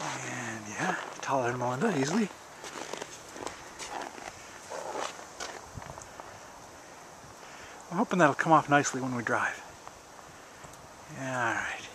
And yeah, taller than Melinda easily. I'm hoping that'll come off nicely when we drive. Yeah, all right.